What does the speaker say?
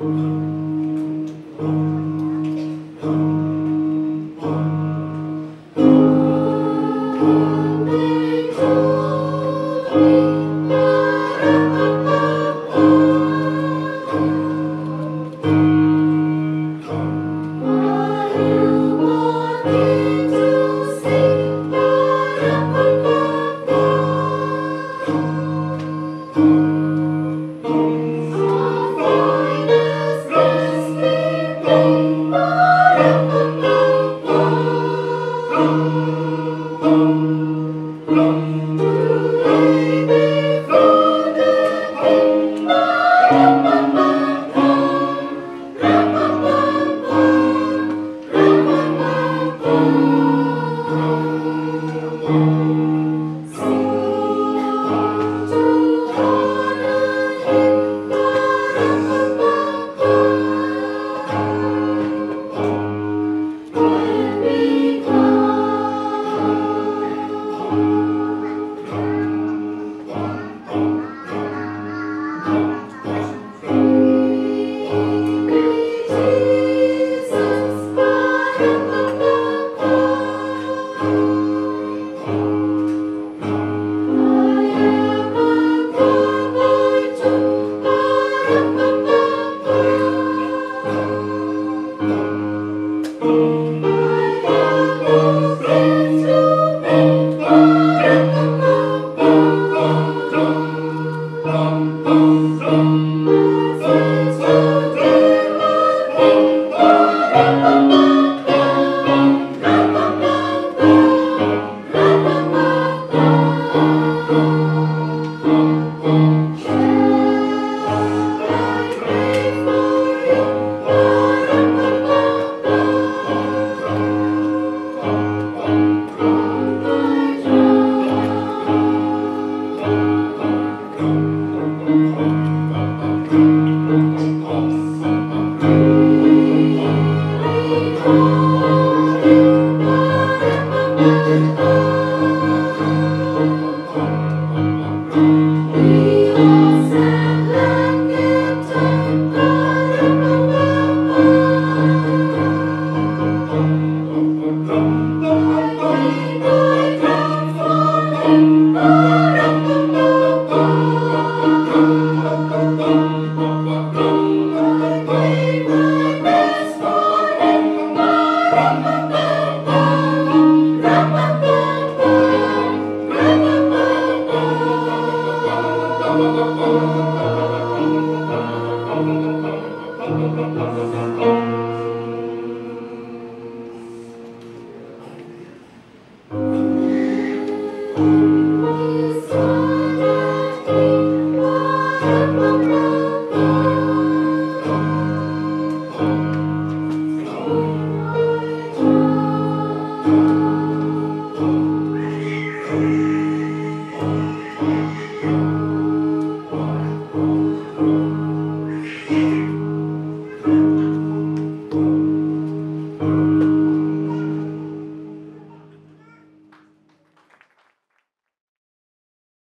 Amen.